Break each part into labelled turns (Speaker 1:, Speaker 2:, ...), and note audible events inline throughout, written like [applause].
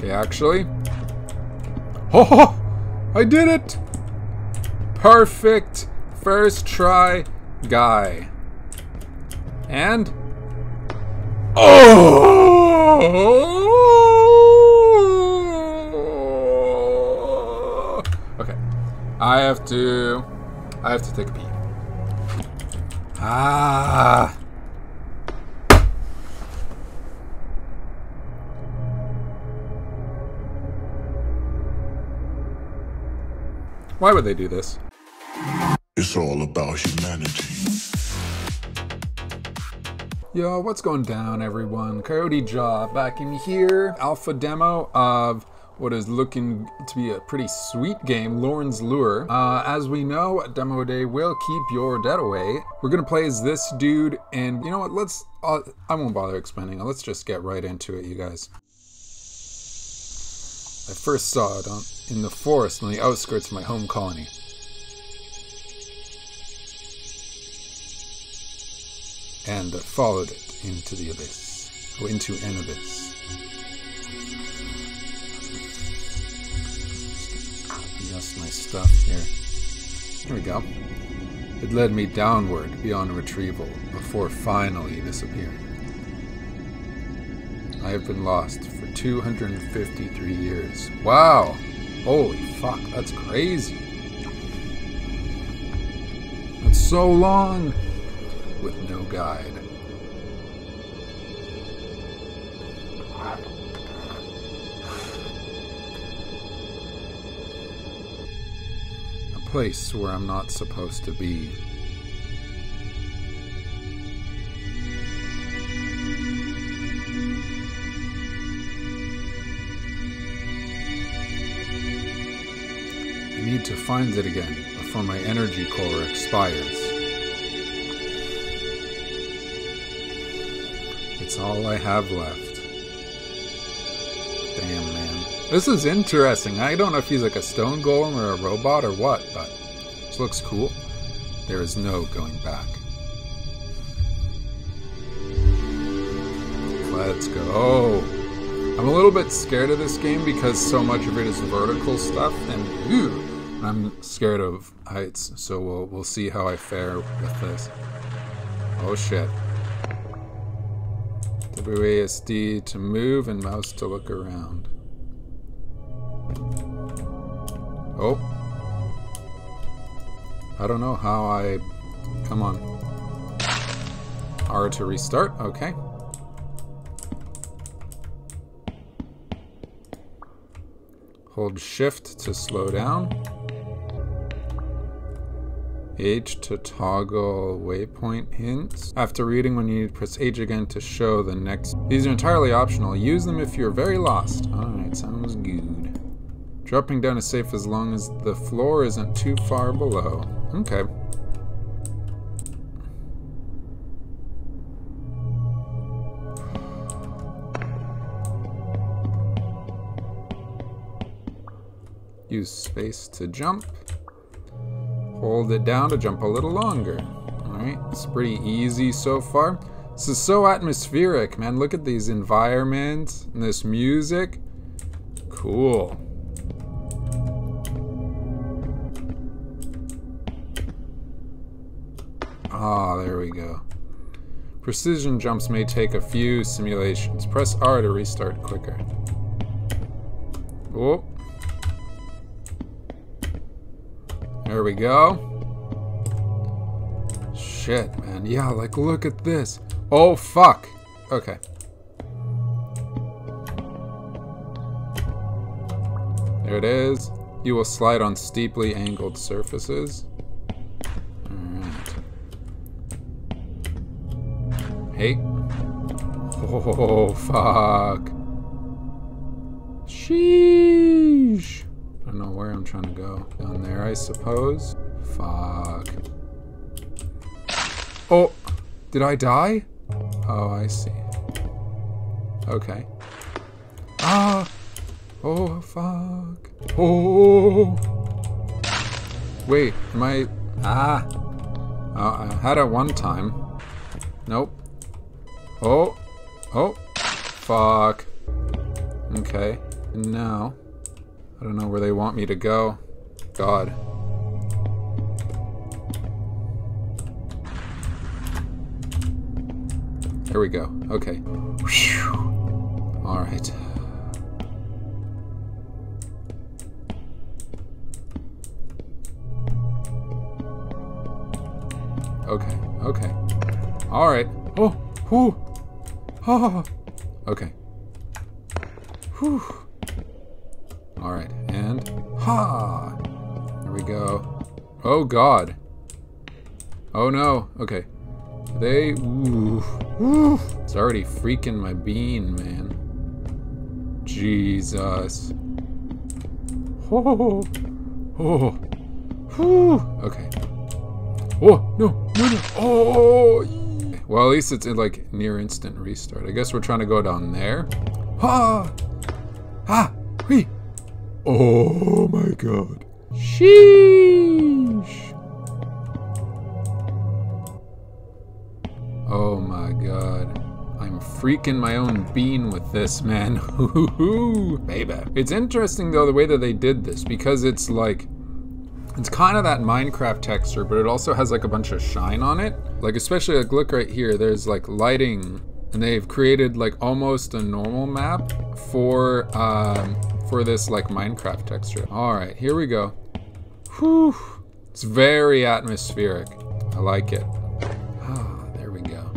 Speaker 1: Okay, actually. Oh, I did it! Perfect first try guy. And Oh! Okay. I have to I have to take a pee. Ah. Why would they do this?
Speaker 2: It's all about humanity.
Speaker 1: Yo, what's going down, everyone? Coyote Jaw back in here. Alpha demo of what is looking to be a pretty sweet game, Lorn's Lure. Uh, as we know, Demo Day will keep your debt away. We're gonna play as this dude, and you know what? Let's. Uh, I won't bother explaining it. Let's just get right into it, you guys. I first saw it on, in the forest on the outskirts of my home colony. and followed it into the abyss, or into an abyss. Adjust my stuff here. Here we go. It led me downward beyond retrieval before finally disappearing. I have been lost for 253 years. Wow! Holy fuck, that's crazy. That's so long! with no guide. A place where I'm not supposed to be. To find it again before my energy core expires. It's all I have left. Damn, man. This is interesting. I don't know if he's like a stone golem or a robot or what, but this looks cool. There is no going back. Let's go. I'm a little bit scared of this game because so much of it is vertical stuff, and ew, I'm scared of heights. So we'll we'll see how I fare with this. Oh shit. WASD to move and mouse to look around. Oh. I don't know how I... Come on. R to restart, okay. Hold shift to slow down. H to toggle waypoint hints. After reading when you need, to press H again to show the next. These are entirely optional. Use them if you're very lost. Alright, sounds good. Dropping down is safe as long as the floor isn't too far below. Okay. Use space to jump. Hold it down to jump a little longer. Alright, it's pretty easy so far. This is so atmospheric, man. Look at these environments and this music. Cool. Ah, there we go. Precision jumps may take a few simulations. Press R to restart quicker. Oh. There we go. Shit, man. Yeah, like, look at this. Oh, fuck. Okay. There it is. You will slide on steeply angled surfaces. Alright. Hey. Oh, [laughs] fuck. Sheesh. Where I'm trying to go. Down there, I suppose. Fuck. Oh, did I die? Oh, I see. Okay. Ah! Oh, fuck. Oh! Wait, am I... Ah! Uh, I had it one time. Nope. Oh! Oh! Fuck. Okay. And now, I don't know where they want me to go. God. There we go. Okay. All right. Okay. Okay. All right. Oh. Whew. Ah. Okay. Whew. All right. And ha. There we go. Oh God. Oh no. Okay. They. Ooh. Ooh. It's already freaking my bean, man. Jesus. Oh. Oh. Whew. Okay. Oh no no no! Oh. Well, at least it's in like near instant restart. I guess we're trying to go down there. Ha! Ha! Wee! Oh my god. Sheesh! Oh my god. I'm freaking my own bean with this, man. Hoo [laughs] baby. It's interesting though the way that they did this because it's like it's kind of that Minecraft texture, but it also has like a bunch of shine on it. Like especially like look right here, there's like lighting and they've created like almost a normal map for um, for this like Minecraft texture. All right, here we go. Whew. It's very atmospheric. I like it. Ah, there we go.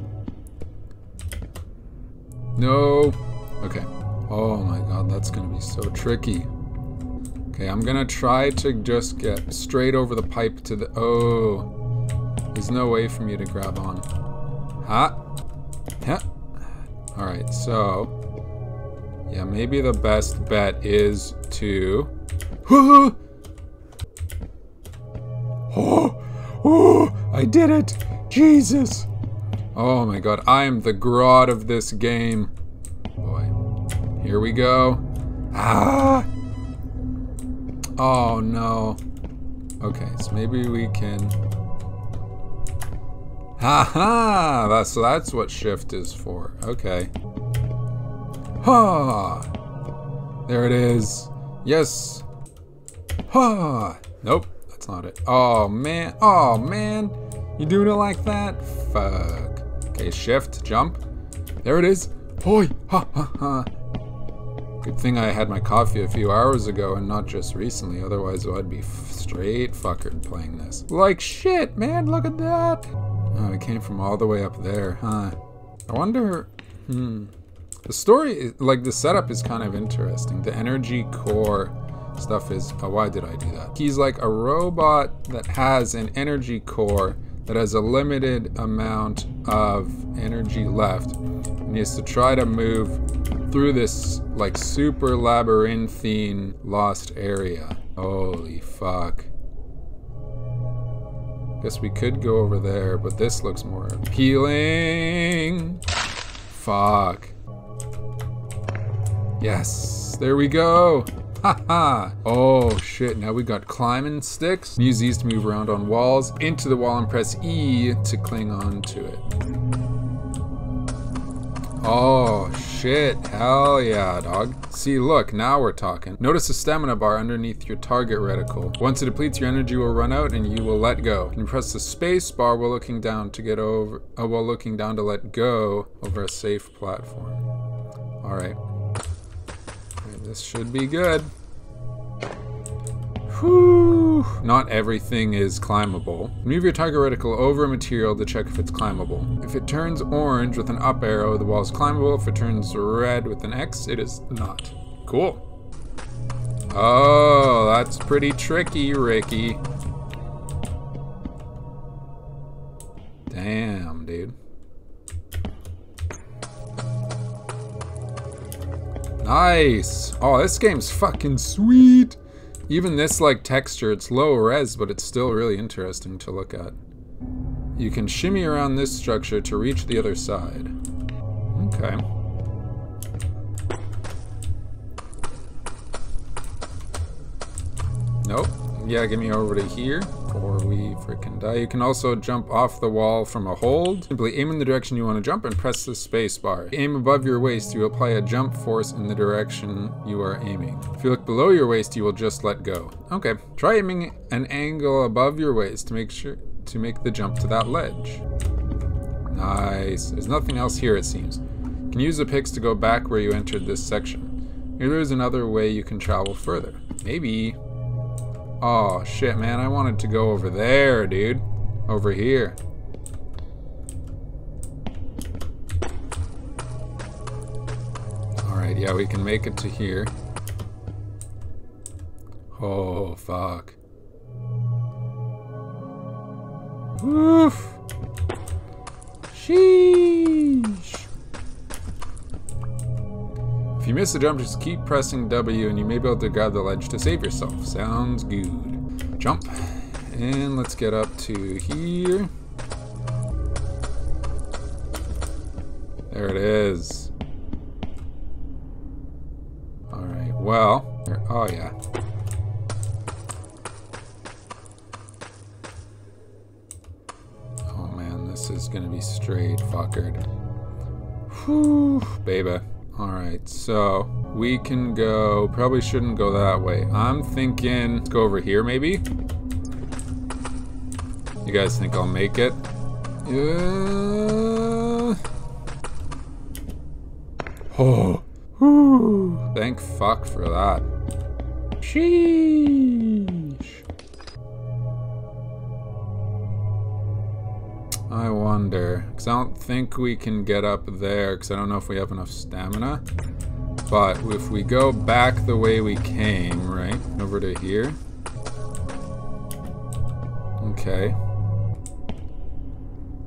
Speaker 1: No. Okay. Oh my god, that's gonna be so tricky. Okay, I'm gonna try to just get straight over the pipe to the... Oh. There's no way for me to grab on. Ha! Yeah. Alright, so... Yeah, maybe the best bet is to... oh! Oh! I did it! Jesus! Oh my god, I am the grot of this game. Boy. Here we go. Ah! Oh no. Okay, so maybe we can... Haha! That's, so that's what shift is for. Okay. Ha! There it is. Yes. Ha! Nope, that's not it. Oh man. Oh man. You doing it like that? Fuck. Okay, shift, jump. There it is. Hoi! Ha ha ha. Good thing I had my coffee a few hours ago and not just recently, otherwise I'd be straight fuckered playing this. Like shit, man, look at that! Oh, it came from all the way up there, huh? I wonder, hmm. The story, like the setup is kind of interesting. The energy core stuff is, oh, why did I do that? He's like a robot that has an energy core that has a limited amount of energy left and he has to try to move through this like super labyrinthine lost area. Holy fuck. Guess we could go over there, but this looks more appealing. Fuck. Yes, there we go. Haha. oh shit, now we got climbing sticks. Use these to move around on walls. Into the wall and press E to cling on to it. Oh shit, hell yeah, dog. See, look, now we're talking. Notice the stamina bar underneath your target reticle. Once it depletes, your energy will run out and you will let go. You press the space bar while looking down to get over, uh, while looking down to let go over a safe platform. All right. This should be good. Whew. Not everything is climbable. Move your target reticle over a material to check if it's climbable. If it turns orange with an up arrow, the wall is climbable. If it turns red with an X, it is not. Cool. Oh, that's pretty tricky, Ricky. Nice. Oh, this game's fucking sweet. Even this like texture, it's low res, but it's still really interesting to look at. You can shimmy around this structure to reach the other side. Okay. Nope. Yeah, get me over to here. Before we freaking die. You can also jump off the wall from a hold. Simply aim in the direction you want to jump and press the space bar. Aim above your waist, you apply a jump force in the direction you are aiming. If you look below your waist, you will just let go. Okay, try aiming an angle above your waist to make sure to make the jump to that ledge. Nice. There's nothing else here, it seems. You can use the picks to go back where you entered this section. Maybe there's another way you can travel further. Maybe. Oh, shit, man. I wanted to go over there, dude. Over here. Alright, yeah, we can make it to here. Oh, fuck. Woof. Sheesh. If you miss the jump, just keep pressing W and you may be able to grab the ledge to save yourself. Sounds good. Jump. And let's get up to here. There it is. Alright, well. Oh, yeah. Oh, man, this is gonna be straight fuckered. Whew, baby. Alright, so we can go, probably shouldn't go that way. I'm thinking, let's go over here maybe? You guys think I'll make it? Yeah. Oh, whew. thank fuck for that. Sheesh. I wonder, because I don't think we can get up there, because I don't know if we have enough stamina. But if we go back the way we came, right, over to here. Okay.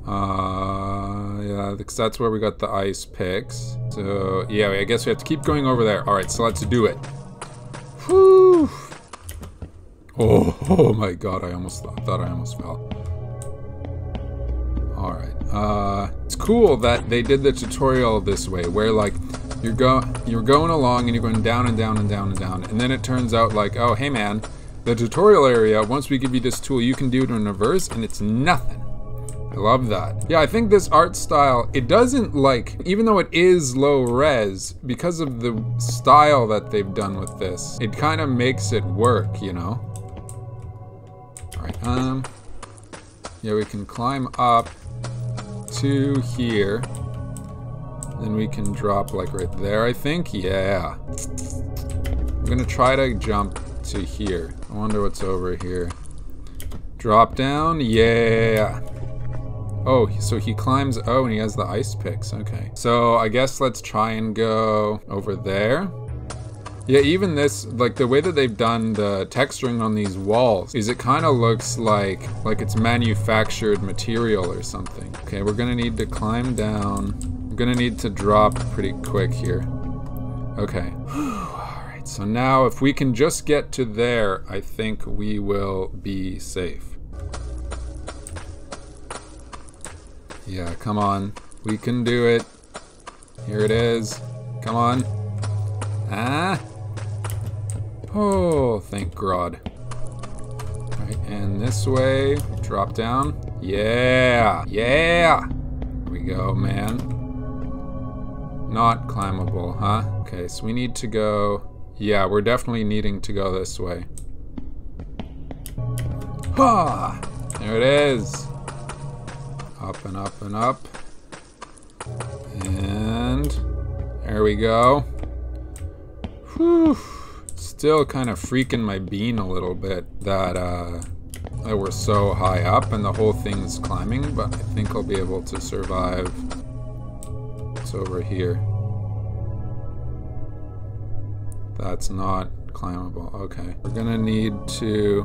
Speaker 1: Uh, yeah, because that's where we got the ice picks. So, yeah, I guess we have to keep going over there. Alright, so let's do it. Whew. Oh, [laughs] oh my god, I almost thought, thought I almost fell. Uh, it's cool that they did the tutorial this way, where like you're go you're going along and you're going down and down and down and down, and then it turns out like, oh hey man, the tutorial area, once we give you this tool, you can do it in reverse and it's nothing. I love that. Yeah, I think this art style, it doesn't like, even though it is low res, because of the style that they've done with this, it kind of makes it work, you know? Alright, um, yeah, we can climb up to here. Then we can drop like right there, I think. Yeah. I'm gonna try to jump to here. I wonder what's over here. Drop down. Yeah. Oh, so he climbs. Oh, and he has the ice picks. Okay. So I guess let's try and go over there. Yeah, even this, like the way that they've done the texturing on these walls, is it kind of looks like like it's manufactured material or something. Okay, we're gonna need to climb down. I'm gonna need to drop pretty quick here. Okay. [gasps] Alright, so now if we can just get to there, I think we will be safe. Yeah, come on. We can do it. Here it is. Come on. Ah. Oh, thank God. Right, and this way, drop down. Yeah, yeah. Here we go, man. Not climbable, huh? Okay, so we need to go. Yeah, we're definitely needing to go this way. Ha! There it is. Up and up and up. And there we go. Whew still kind of freaking my bean a little bit that uh, that we're so high up and the whole thing's climbing, but I think I'll be able to survive. It's over here. That's not climbable. Okay. We're gonna need to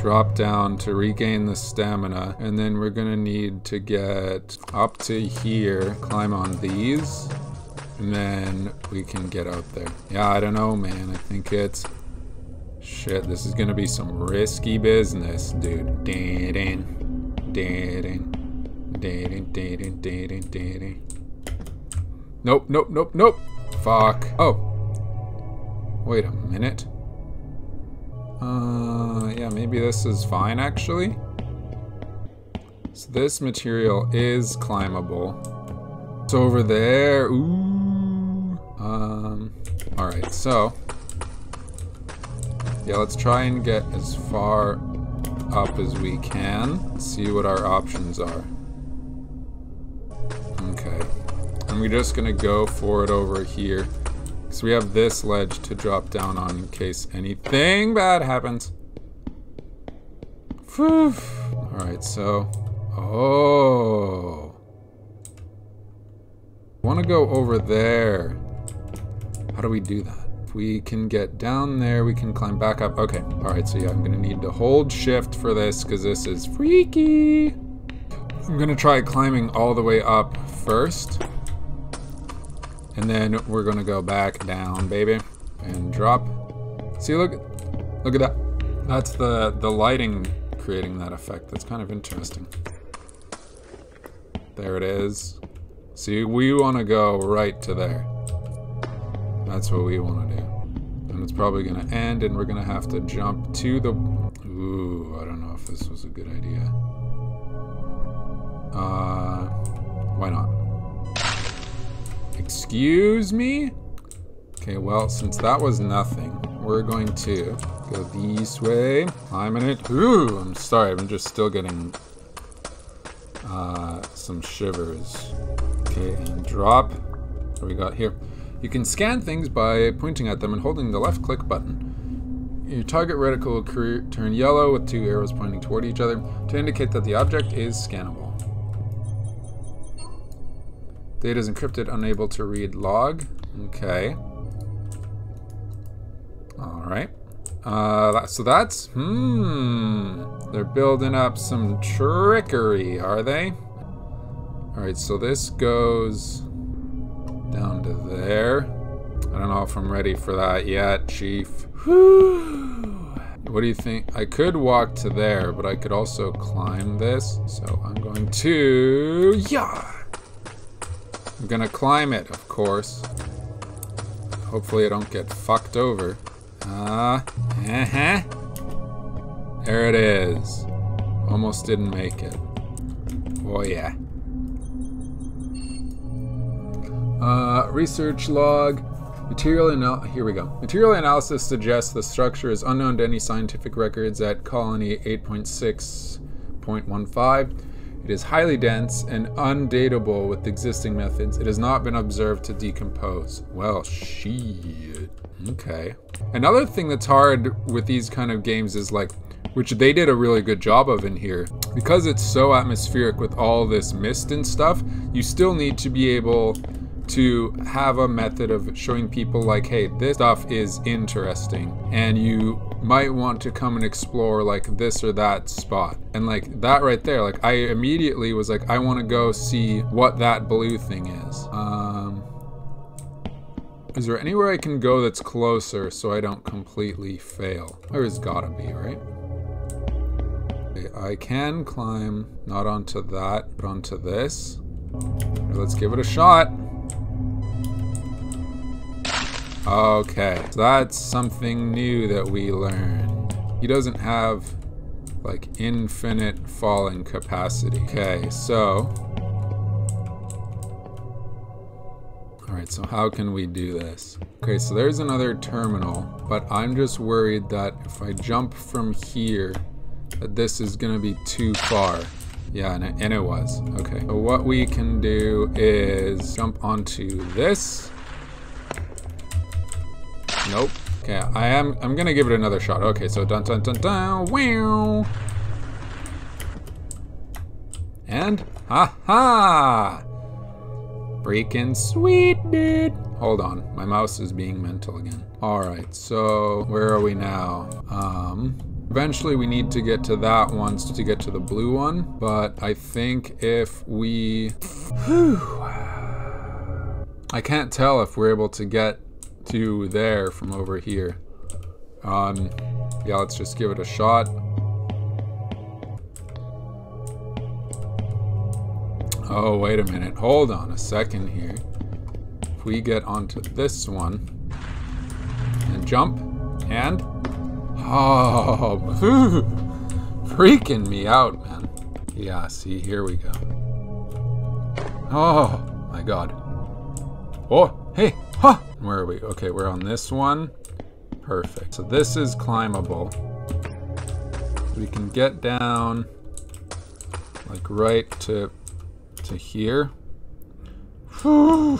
Speaker 1: drop down to regain the stamina and then we're gonna need to get up to here, climb on these and then we can get out there. Yeah, I don't know, man. I think it's... Shit, this is gonna be some risky business, dude. Dating. Dating. Dating, dating, dating, dating. Nope, nope, nope, nope. Fuck. Oh. Wait a minute. Uh, yeah, maybe this is fine actually. So this material is climbable. It's over there. Ooh. Um, alright, so. Yeah, let's try and get as far up as we can. See what our options are. Okay. And we're just gonna go for it over here. So we have this ledge to drop down on in case anything bad happens. Alright, so... Oh. want to go over there. How do we do that? If we can get down there, we can climb back up. Okay, alright, so yeah, I'm to need to hold shift for this because this is freaky. I'm to try climbing all the way up first. And then we're gonna go back down, baby. And drop. See, look, look at that. That's the, the lighting creating that effect. That's kind of interesting. There it is. See, we wanna go right to there. That's what we wanna do. And it's probably gonna end and we're gonna have to jump to the... Ooh, I don't know if this was a good idea. Uh, why not? Excuse me? Okay, well, since that was nothing, we're going to go this way. Climbing it. Ooh, I'm sorry, I'm just still getting uh, some shivers. Okay, and drop. What we got here? You can scan things by pointing at them and holding the left click button. Your target reticle will turn yellow with two arrows pointing toward each other to indicate that the object is scannable. Data is encrypted, unable to read log. Okay. Alright. Uh, so that's, hmm, they're building up some trickery, are they? Alright, so this goes down to there. I don't know if I'm ready for that yet, Chief. What do you think? I could walk to there, but I could also climb this. So I'm going to, yeah. I'm gonna climb it, of course. Hopefully I don't get fucked over. Ah, uh, uh-huh. There it is. Almost didn't make it. Oh yeah. Uh, research log. Material anal- here we go. Material analysis suggests the structure is unknown to any scientific records at colony 8.6.15 it is highly dense and undatable with existing methods. It has not been observed to decompose. Well, shit. Okay. Another thing that's hard with these kind of games is like, which they did a really good job of in here, because it's so atmospheric with all this mist and stuff, you still need to be able to have a method of showing people like, hey, this stuff is interesting and you might want to come and explore like this or that spot. And like that right there, like I immediately was like, I want to go see what that blue thing is. Um, is there anywhere I can go that's closer so I don't completely fail? There's gotta be, right? I can climb not onto that, but onto this. Let's give it a shot. Okay, so that's something new that we learned. He doesn't have like infinite falling capacity. Okay, so. Alright, so how can we do this? Okay, so there's another terminal, but I'm just worried that if I jump from here, that this is gonna be too far. Yeah, and it, and it was. Okay, so what we can do is jump onto this. Nope. Okay, I am, I'm gonna give it another shot. Okay, so dun dun dun dun, wow. And, ha ha! Freaking sweet, dude. Hold on, my mouse is being mental again. All right, so where are we now? Um, eventually we need to get to that one to get to the blue one, but I think if we, [sighs] whew, I can't tell if we're able to get to there from over here. Um, yeah, let's just give it a shot. Oh, wait a minute. Hold on a second here. If we get onto this one and jump and Oh, [laughs] freaking me out, man. Yeah, see, here we go. Oh, my God. Oh, hey, ha! Where are we? Okay, we're on this one. Perfect. So this is climbable. We can get down, like right to to here. And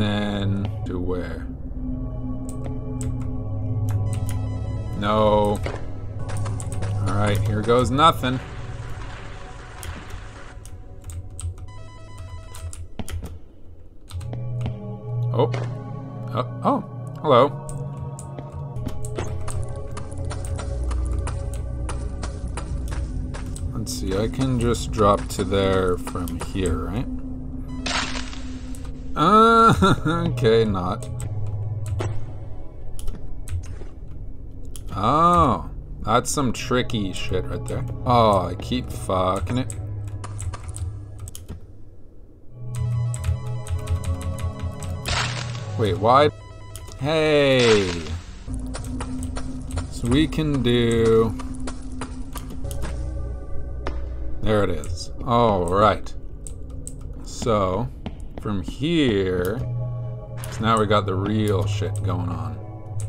Speaker 1: then to where? No. Alright, here goes nothing. Oh. Oh, oh. Hello. Let's see, I can just drop to there from here, right? Uh, [laughs] okay, not. Oh, that's some tricky shit right there. Oh, I keep fucking it. Wait, why? Hey. So we can do... There it is. All right. So, from here, so now we got the real shit going on.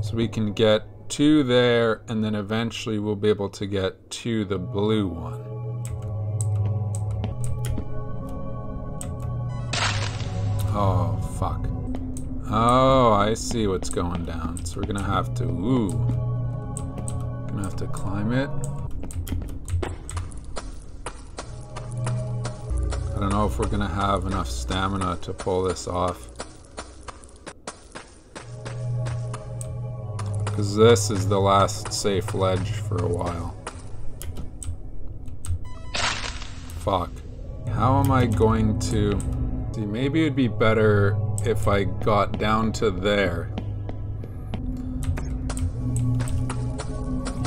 Speaker 1: So we can get to there, and then eventually we'll be able to get to the blue one. Oh, I see what's going down. So we're gonna have to, ooh. Gonna have to climb it. I don't know if we're gonna have enough stamina to pull this off. Because this is the last safe ledge for a while. Fuck. How am I going to... See, maybe it'd be better if I got down to there.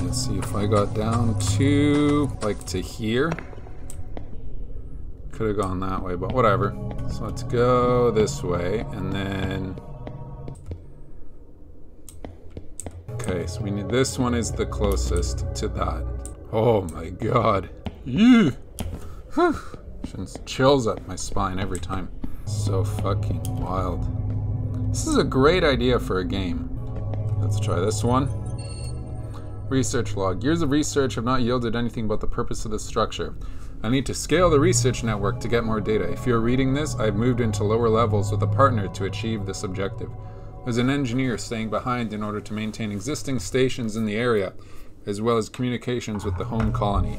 Speaker 1: Let's see if I got down to, like, to here. Could have gone that way, but whatever. So let's go this way, and then... Okay, so we need, this one is the closest to that. Oh my god. Yeah. Chills up my spine every time. So fucking wild. This is a great idea for a game. Let's try this one. Research log. Years of research have not yielded anything but the purpose of the structure. I need to scale the research network to get more data. If you're reading this, I've moved into lower levels with a partner to achieve this objective. There's an engineer staying behind in order to maintain existing stations in the area, as well as communications with the home colony.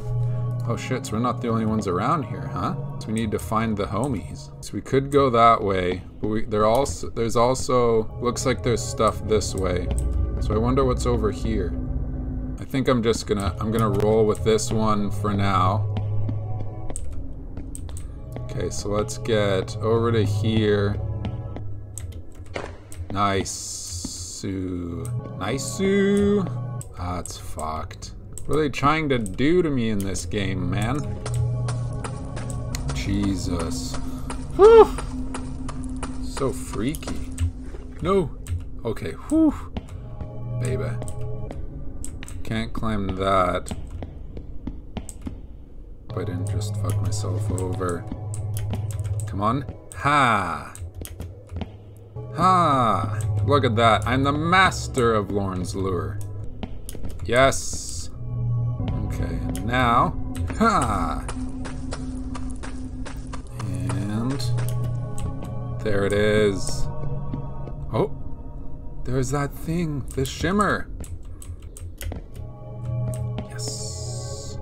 Speaker 1: Oh shit, so we're not the only ones around here, huh? So we need to find the homies. So we could go that way, but we, there also there's also looks like there's stuff this way. So I wonder what's over here. I think I'm just gonna I'm gonna roll with this one for now. Okay, so let's get over to here. Nice. Nice. That's fucked. What are they trying to do to me in this game, man? Jesus. Whew. So freaky. No. Okay, whew. Baby. Can't climb that. If I didn't just fuck myself over. Come on. Ha! Ha! Look at that. I'm the master of Lorn's lure. Yes. Okay, now. Ha! And. There it is. Oh! There's that thing. The shimmer. Yes.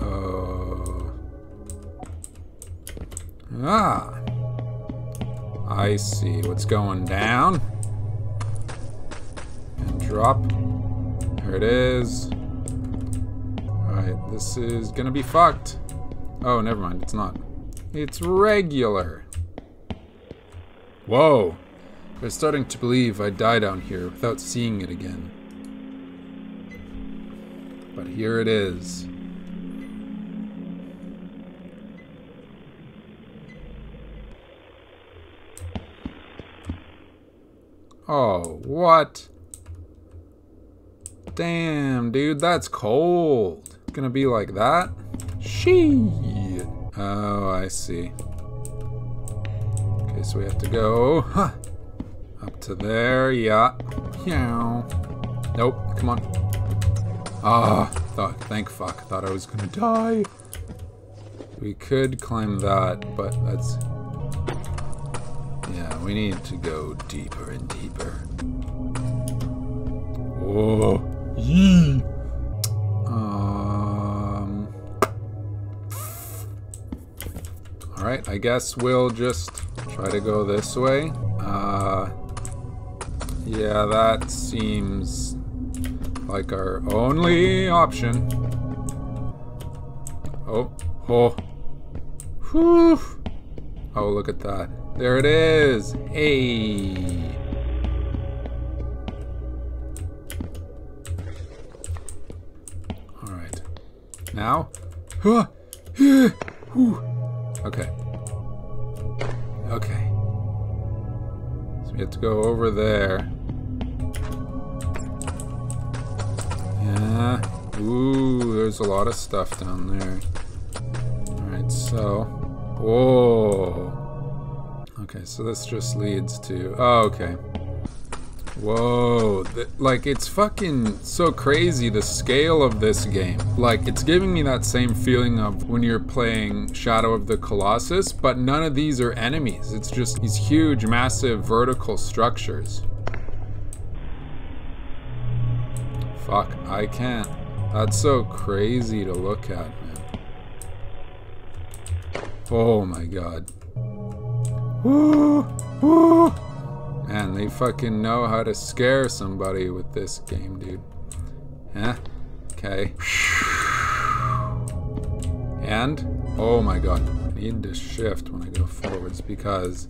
Speaker 1: Oh. Ah. I see what's going down. And drop. There it is. Alright, this is gonna be fucked. Oh, never mind, it's not. It's regular. Whoa. I was starting to believe I'd die down here without seeing it again. But here it is. Oh, what? Damn, dude, that's cold. Gonna be like that? Shit. Oh, I see. Okay, so we have to go huh, up to there. Yeah. Yeah. Nope. Come on. Ah, thought. Thank fuck. Thought I was gonna die. We could climb that, but that's. Yeah, we need to go deeper and deeper. Whoa. Yee. Alright, I guess we'll just try to go this way. Uh. Yeah, that seems like our only option. Oh, oh. Whew. Oh, look at that. There it is. Hey. All right. Now. [gasps] [gasps] Okay. Okay. So we have to go over there. Yeah. Ooh, there's a lot of stuff down there. Alright, so. Whoa. Okay, so this just leads to. Oh, okay. Whoa. Like, it's fucking so crazy the scale of this game. Like, it's giving me that same feeling of when you're playing Shadow of the Colossus, but none of these are enemies. It's just these huge, massive vertical structures. Fuck, I can't. That's so crazy to look at, man. Oh my god. Woo! [gasps] [gasps] Oh, Woo! Man, they fucking know how to scare somebody with this game, dude. Yeah? Okay. And, oh my god, I need to shift when I go forwards because,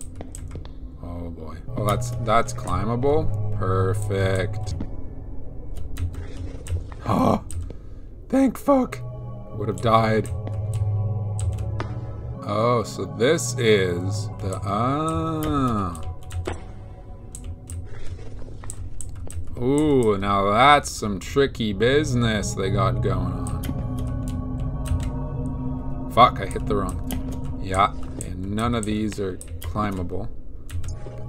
Speaker 1: oh boy. Oh, that's, that's climbable? Perfect. Oh, thank fuck. Would have died. Oh, so this is the ah. Ooh, now that's some tricky business they got going on. Fuck, I hit the wrong thing. Yeah, and none of these are climbable.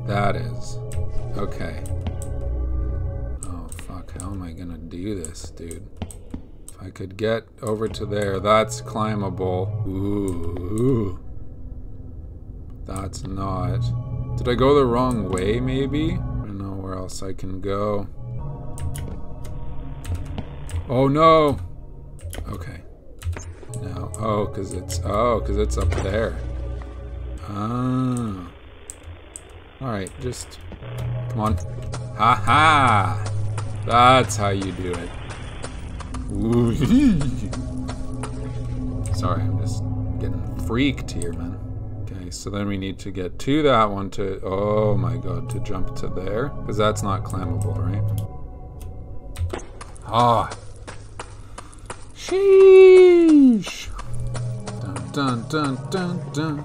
Speaker 1: That is. Okay. Oh, fuck, how am I gonna do this, dude? If I could get over to there, that's climbable. Ooh. That's not. Did I go the wrong way, maybe? Where else I can go. Oh no! Okay. No. Oh, because it's... Oh, because it's up there. Ah. Alright, just... Come on. Ha ha! That's how you do it. Ooh. Sorry, I'm just getting freaked here, man. So then we need to get to that one to... Oh my god, to jump to there. Because that's not climbable, right? Ah. Sheesh. Dun dun dun dun dun.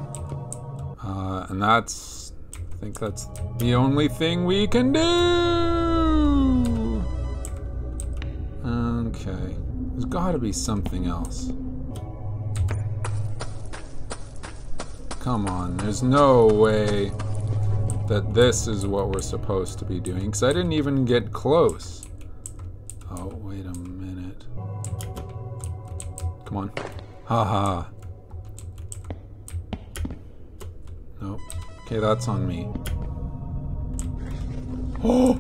Speaker 1: Uh, and that's, I think that's the only thing we can do. Okay, there's got to be something else. Come on, there's no way that this is what we're supposed to be doing, because I didn't even get close. Oh, wait a minute. Come on. Haha. -ha. Nope. Okay, that's on me. Oh!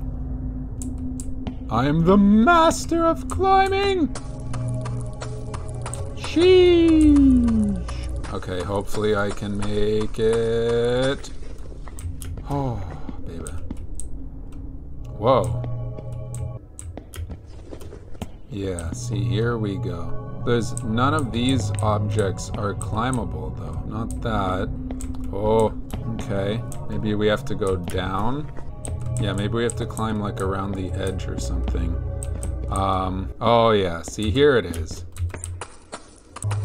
Speaker 1: I am the master of climbing! Sheesh! Okay, hopefully I can make it. Oh, baby. Whoa. Yeah, see, here we go. There's none of these objects are climbable though. Not that. Oh, okay. Maybe we have to go down. Yeah, maybe we have to climb like around the edge or something. Um, oh yeah, see here it is.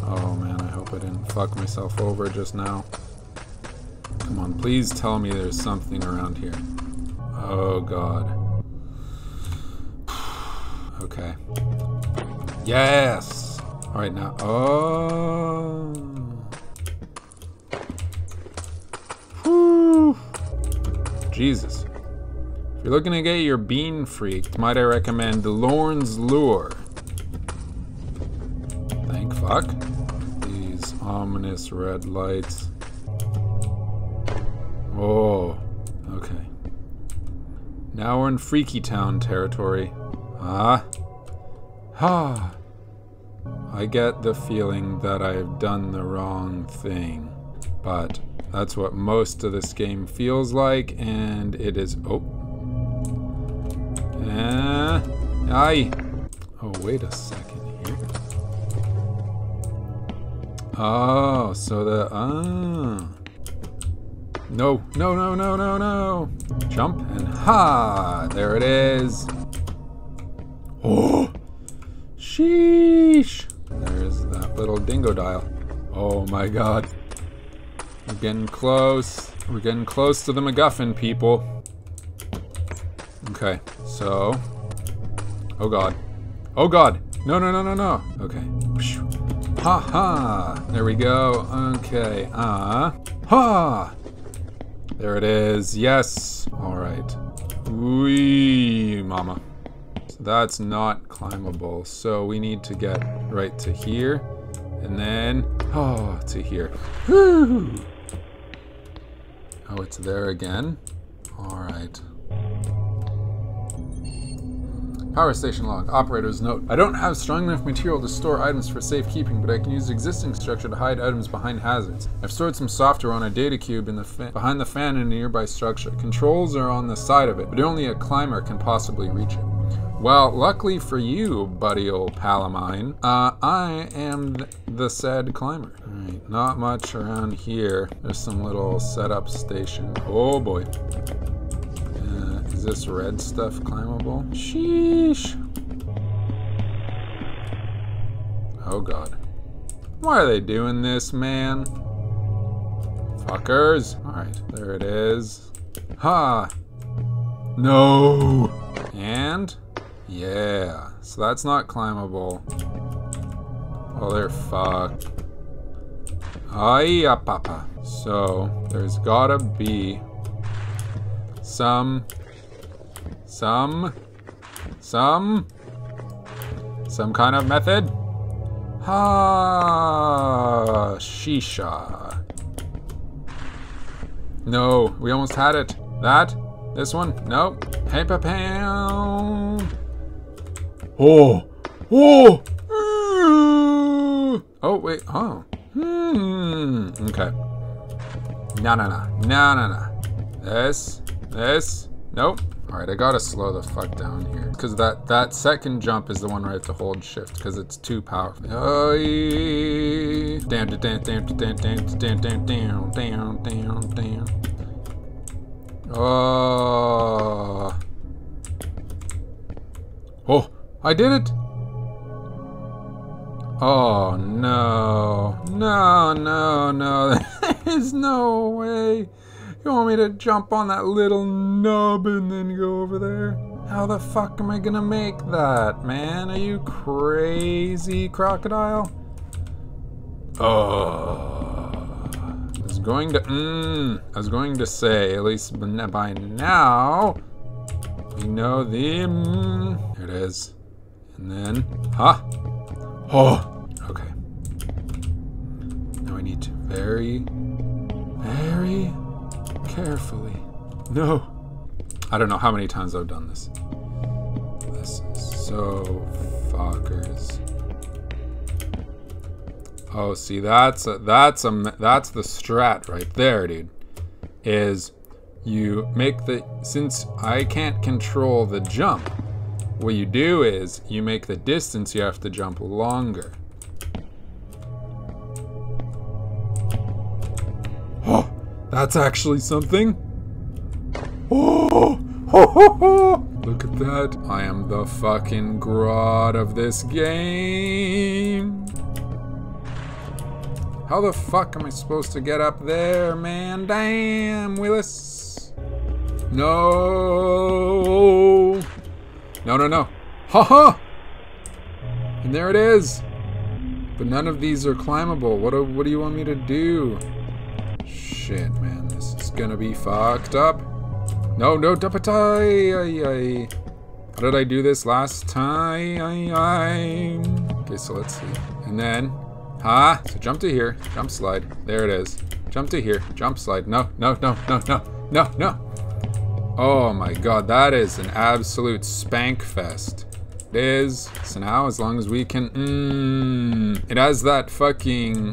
Speaker 1: Oh man, Didn't fuck myself over just now. Come on, please tell me there's something around here. Oh god. [sighs] Okay. Yes! Alright, now. Oh. Whew. Jesus. If you're looking to get your bean freaked, might I recommend the Lorn's Lure. Thank fuck. Ominous red lights. Oh, okay. Now we're in Freaky Town territory. Ah. Ha. I get the feeling that I've done the wrong thing. But that's what most of this game feels like, and it is. Oh. Uh, aye. Oh, wait a second here. Oh, so the. Ah. No, no, no, no, no, no. Jump and ha! There it is. Oh! Sheesh! There's that little dingo dial. Oh my god. We're getting close. We're getting close to the MacGuffin, people. Okay, so. Oh god. Oh god! No, no, no, no, no! Okay. Ha ha! There we go. Okay. Ah. Uh, ha! There it is. Yes. All right. Wee, mama. So that's not climbable. So we need to get right to here. And then, oh, to here. Woo! Oh, it's there again. All right. Power station log. Operator's note. I don't have strong enough material to store items for safekeeping, but I can use existing structure to hide items behind hazards. I've stored some software on a data cube in the behind the fan in a nearby structure. Controls are on the side of it, but only a climber can possibly reach it. Well, luckily for you, buddy old pal of mine, uh, I am th the said climber. Alright, not much around here. There's some little setup station. Oh boy. Is this red stuff climbable? Sheesh. Oh god. Why are they doing this, man? Fuckers. Alright, there it is. Ha! No! And? Yeah. So that's not climbable. Oh, they're fucked. Hiya, papa. So, there's gotta be some some, some, some kind of method? Ha, shisha. No, we almost had it. That? This one? Nope. Hey, pound. Oh, oh, oh, wait, oh. Hmm, okay. No, no, no, no, no, no. This, this, nope. Alright, I gotta slow the fuck down here. Because that, that second jump is the one where I have to hold shift, because it's too powerful. Oh, damn, damn, damn, damn, damn, damn, damn, damn, damn, damn, damn. Oh. Oh, I did it! Oh, no. No, no, no. There's no way. You want me to jump on that little nub and then go over there? How the fuck am I gonna make that, man? Are you crazy, crocodile? Oh. I was going to, mmm, I was going to say, at least by now, we know the, mm, it is. And then, huh? Oh, okay. Now I need to very, very carefully. No. I don't know how many times I've done this. This is so fuckers. Oh, see, that's a, that's a that's the strat right there, dude. Is you make the since I can't control the jump. What you do is you make the distance you have to jump longer. That's actually something. Oh, ho, ho, ho. Look at that. I am the fucking Grodd of this game. How the fuck am I supposed to get up there, man? Damn, Willis. No. No, no, no. Ha ha. And there it is. But none of these are climbable. What do, what do you want me to do? Shit, gonna be fucked up. No, no, Dapatai! How did I do this last time? Okay, so let's see. And then, ha! So jump to here, jump slide. There it is. Jump to here, jump slide. No, no, no, no, no, no, no. Oh my god, that is an absolute spank fest. It is. So now, as long as we can, mmm, it has that fucking,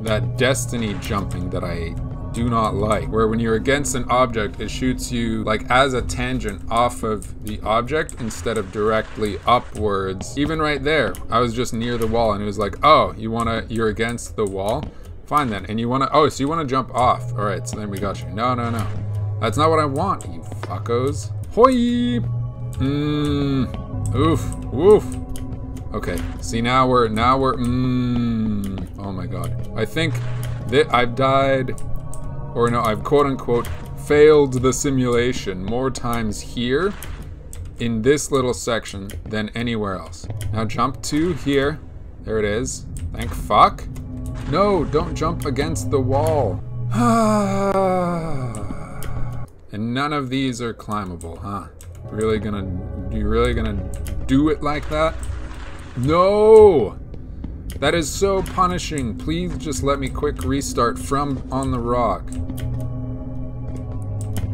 Speaker 1: that destiny jumping that I do not like, where when you're against an object, it shoots you like as a tangent off of the object instead of directly upwards. Even right there, I was just near the wall and it was like, oh, you wanna, you're against the wall? Fine then, and you wanna, oh, so you wanna jump off. All right, so then we got you. No, no, no. That's not what I want, you fuckos. Hoi! Mmm. Oof. Oof. Okay, see now we're, now we're, mmm. Oh my god. I think that I've died or no, I've quote unquote failed the simulation more times here in this little section than anywhere else. Now jump to here. There it is. Thank fuck. No, don't jump against the wall. [sighs] and none of these are climbable, huh? Really gonna, you really gonna do it like that? No! That is so punishing. Please just let me quick restart from on the rock.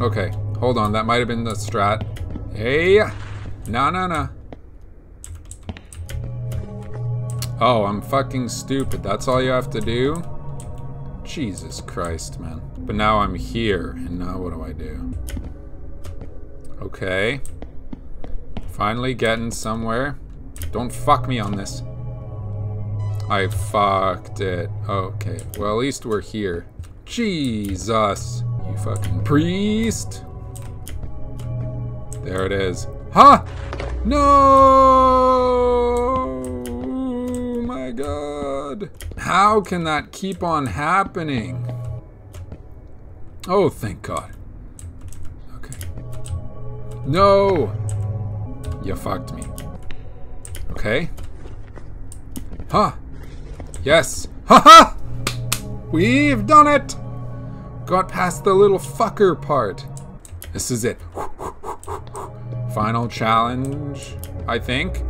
Speaker 1: Okay, hold on. That might have been the strat. Hey! No, no, no. Oh, I'm fucking stupid. That's all you have to do? Jesus Christ, man. But now I'm here, and now what do I do? Okay. Finally getting somewhere. Don't fuck me on this. I fucked it. Okay, well at least we're here. Jesus, you fucking priest. There it is. Ha! No! Oh my god. How can that keep on happening? Oh, thank god. Okay. No! You fucked me. Okay. Huh. Yes. Haha! -ha! We've done it! Got past the little fucker part. This is it. Final challenge, I think.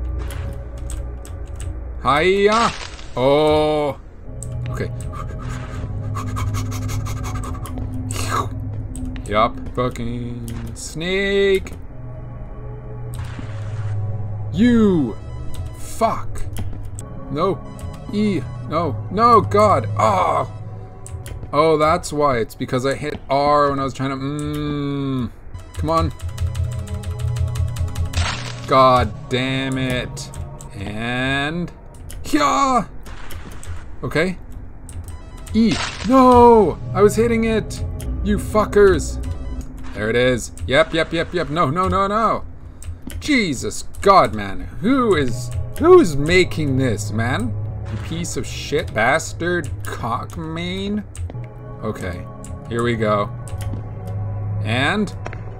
Speaker 1: Hiya! Oh! Okay. yup. Fucking snake! You! Fuck! No! E. No. No, God. Oh. Oh, that's why. It's because I hit R when I was trying to... Mmm. Come on. God damn it. And... Yeah. Okay. E. No! I was hitting it! You fuckers! There it is. Yep, yep, yep, yep. No, no, no, no. Jesus God, man. Who is... Who's making this, man? You piece of shit bastard cockmane. Okay, here we go. And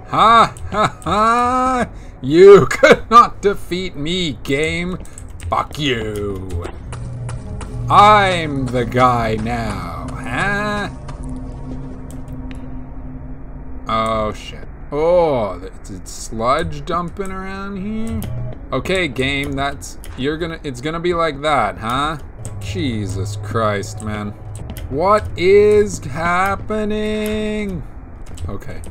Speaker 1: ha ha ha! You [laughs] could not defeat me, game. Fuck you. I'm the guy now, huh? Oh shit. Oh, it's sludge dumping around here. Okay, game, that's you're gonna it's gonna be like that, huh? Jesus Christ, man. What is happening? Okay.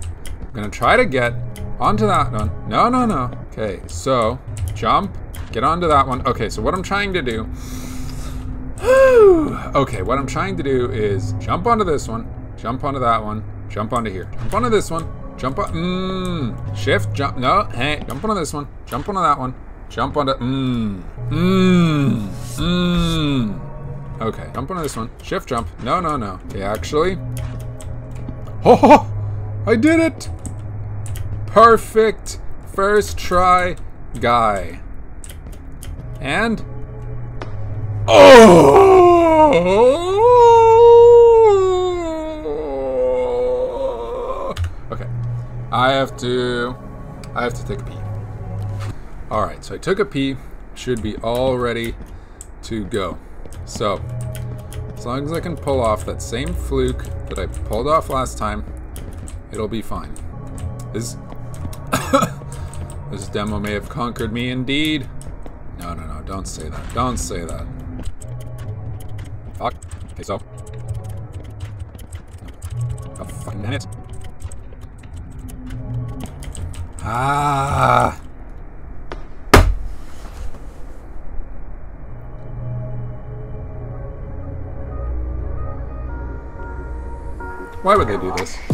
Speaker 1: I'm gonna try to get onto that one. No, no, no. Okay, so jump, get onto that one. Okay, so what I'm trying to do. [sighs] okay, what I'm trying to do is jump onto this one, jump onto that one, jump onto here, jump onto this one, jump on. Mmm. Shift, jump. No, hey, jump onto this one, jump onto that one, Jump onto. Mmm. Mmm. Mmm. Okay, jump onto this one. Shift jump. No, no, no. Okay, actually. Oh! I did it! Perfect first try guy. And. Oh! I have to. I have to take a pee. Alright, so I took a pee. should be all ready to go. So, as long as I can pull off that same fluke that I pulled off last time, it'll be fine. This, [coughs] this demo may have conquered me indeed. No, no, no, don't say that. Don't say that. Ah. Why would they do this?